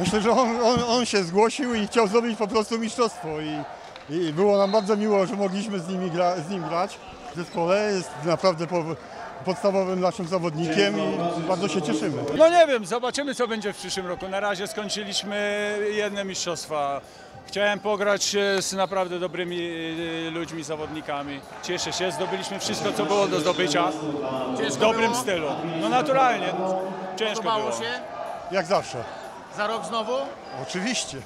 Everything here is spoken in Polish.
Myślę, że on, on, on się zgłosił i chciał zrobić po prostu mistrzostwo i, i było nam bardzo miło, że mogliśmy z, nimi gra, z nim grać w zespole. Jest naprawdę po, podstawowym naszym zawodnikiem i bardzo się cieszymy. No nie wiem, zobaczymy co będzie w przyszłym roku. Na razie skończyliśmy jedne mistrzostwa. Chciałem pograć z naprawdę dobrymi e, ludźmi, zawodnikami. Cieszę się, zdobyliśmy wszystko co było do zdobycia w dobrym stylu. No naturalnie, ciężko było. się? Jak zawsze. Za rok znowu? Oczywiście.